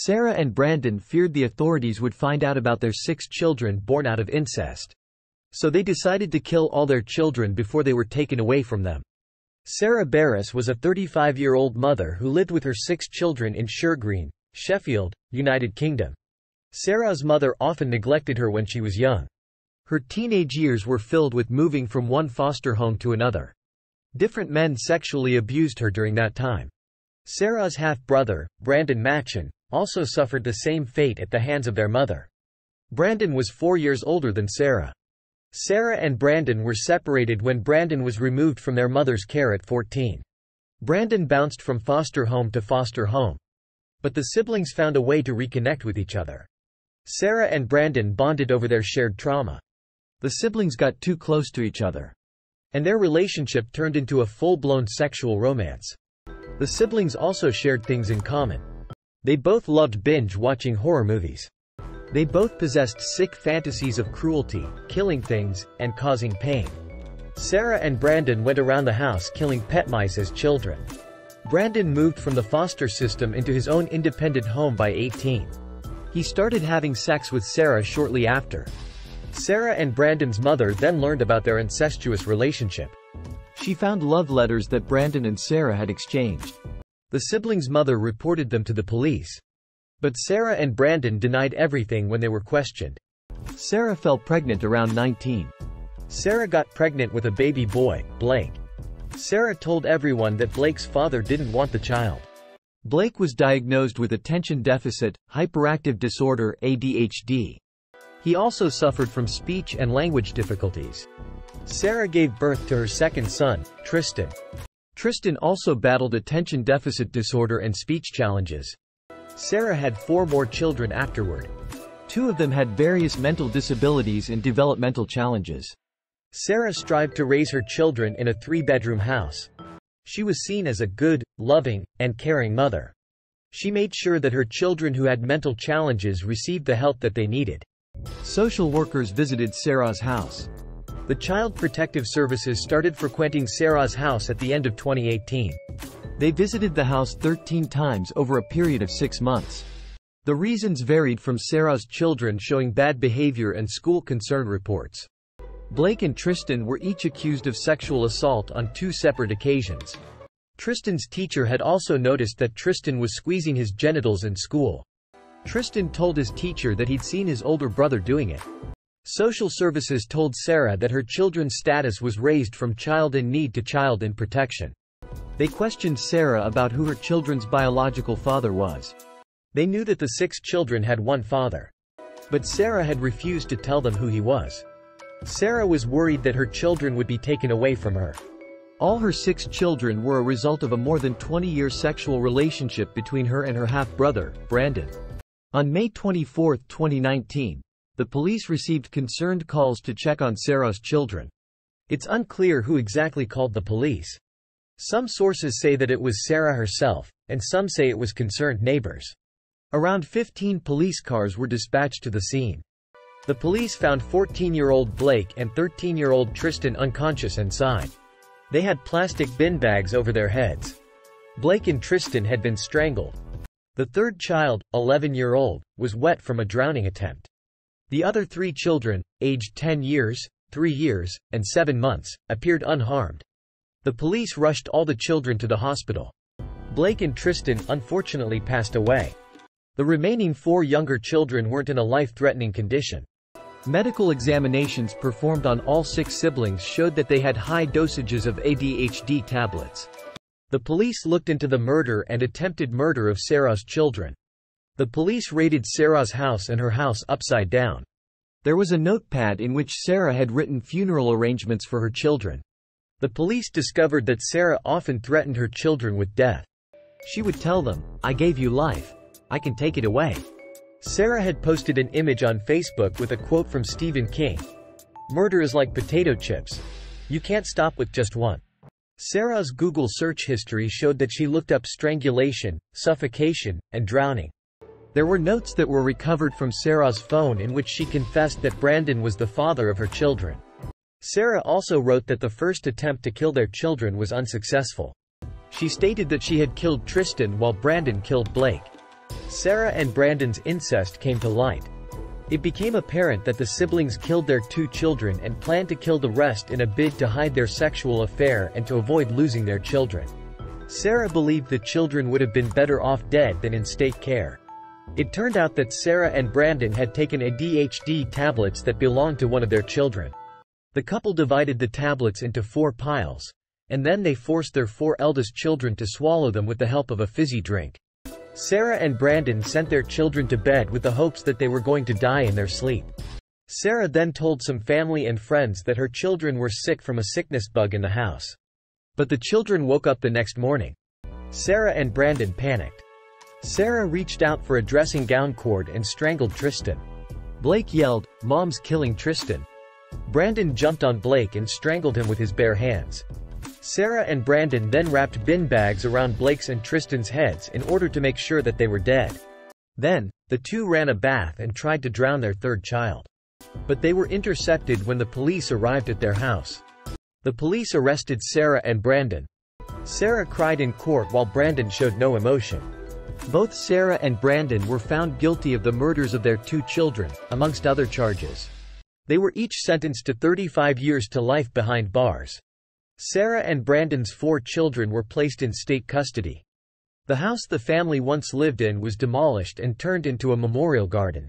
Sarah and Brandon feared the authorities would find out about their six children born out of incest. So they decided to kill all their children before they were taken away from them. Sarah Barrass was a 35-year-old mother who lived with her six children in Shiregreen, Sheffield, United Kingdom. Sarah's mother often neglected her when she was young. Her teenage years were filled with moving from one foster home to another. Different men sexually abused her during that time. Sarah's half-brother, Brandon Machin, also suffered the same fate at the hands of their mother. Brandon was four years older than Sarah. Sarah and Brandon were separated when Brandon was removed from their mother's care at 14. Brandon bounced from foster home to foster home. But the siblings found a way to reconnect with each other. Sarah and Brandon bonded over their shared trauma. The siblings got too close to each other. And their relationship turned into a full-blown sexual romance. The siblings also shared things in common. They both loved binge-watching horror movies. They both possessed sick fantasies of cruelty, killing things, and causing pain. Sarah and Brandon went around the house killing pet mice as children. Brandon moved from the foster system into his own independent home by 18. He started having sex with Sarah shortly after. Sarah and Brandon's mother then learned about their incestuous relationship. She found love letters that Brandon and Sarah had exchanged. The siblings' mother reported them to the police. But Sarah and Brandon denied everything when they were questioned. Sarah fell pregnant around 19. Sarah got pregnant with a baby boy, Blake. Sarah told everyone that Blake's father didn't want the child. Blake was diagnosed with attention deficit, hyperactive disorder ADHD. He also suffered from speech and language difficulties. Sarah gave birth to her second son, Tristan. Tristan also battled attention deficit disorder and speech challenges. Sarah had four more children afterward. Two of them had various mental disabilities and developmental challenges. Sarah strived to raise her children in a three-bedroom house. She was seen as a good, loving, and caring mother. She made sure that her children who had mental challenges received the help that they needed. Social workers visited Sarah's house. The Child Protective Services started frequenting Sarah's house at the end of 2018. They visited the house 13 times over a period of six months. The reasons varied from Sarah's children showing bad behavior and school concern reports. Blake and Tristan were each accused of sexual assault on two separate occasions. Tristan's teacher had also noticed that Tristan was squeezing his genitals in school. Tristan told his teacher that he'd seen his older brother doing it. Social services told Sarah that her children's status was raised from child in need to child in protection. They questioned Sarah about who her children's biological father was. They knew that the six children had one father. But Sarah had refused to tell them who he was. Sarah was worried that her children would be taken away from her. All her six children were a result of a more than 20-year sexual relationship between her and her half-brother, Brandon. On May 24, 2019, the police received concerned calls to check on Sarah's children. It's unclear who exactly called the police. Some sources say that it was Sarah herself, and some say it was concerned neighbors. Around 15 police cars were dispatched to the scene. The police found 14-year-old Blake and 13-year-old Tristan unconscious inside. They had plastic bin bags over their heads. Blake and Tristan had been strangled. The third child, 11-year-old, was wet from a drowning attempt. The other three children, aged 10 years, 3 years, and 7 months, appeared unharmed. The police rushed all the children to the hospital. Blake and Tristan unfortunately passed away. The remaining four younger children weren't in a life-threatening condition. Medical examinations performed on all six siblings showed that they had high dosages of ADHD tablets. The police looked into the murder and attempted murder of Sarah's children. The police raided Sarah's house and her house upside down. There was a notepad in which Sarah had written funeral arrangements for her children. The police discovered that Sarah often threatened her children with death. She would tell them, I gave you life. I can take it away. Sarah had posted an image on Facebook with a quote from Stephen King. Murder is like potato chips. You can't stop with just one. Sarah's Google search history showed that she looked up strangulation, suffocation, and drowning. There were notes that were recovered from Sarah's phone in which she confessed that Brandon was the father of her children. Sarah also wrote that the first attempt to kill their children was unsuccessful. She stated that she had killed Tristan while Brandon killed Blake. Sarah and Brandon's incest came to light. It became apparent that the siblings killed their two children and planned to kill the rest in a bid to hide their sexual affair and to avoid losing their children. Sarah believed the children would have been better off dead than in state care. It turned out that Sarah and Brandon had taken ADHD tablets that belonged to one of their children. The couple divided the tablets into four piles, and then they forced their four eldest children to swallow them with the help of a fizzy drink. Sarah and Brandon sent their children to bed with the hopes that they were going to die in their sleep. Sarah then told some family and friends that her children were sick from a sickness bug in the house. But the children woke up the next morning. Sarah and Brandon panicked. Sarah reached out for a dressing gown cord and strangled Tristan. Blake yelled, Mom's killing Tristan. Brandon jumped on Blake and strangled him with his bare hands. Sarah and Brandon then wrapped bin bags around Blake's and Tristan's heads in order to make sure that they were dead. Then, the two ran a bath and tried to drown their third child. But they were intercepted when the police arrived at their house. The police arrested Sarah and Brandon. Sarah cried in court while Brandon showed no emotion. Both Sarah and Brandon were found guilty of the murders of their two children, amongst other charges. They were each sentenced to 35 years to life behind bars. Sarah and Brandon's four children were placed in state custody. The house the family once lived in was demolished and turned into a memorial garden.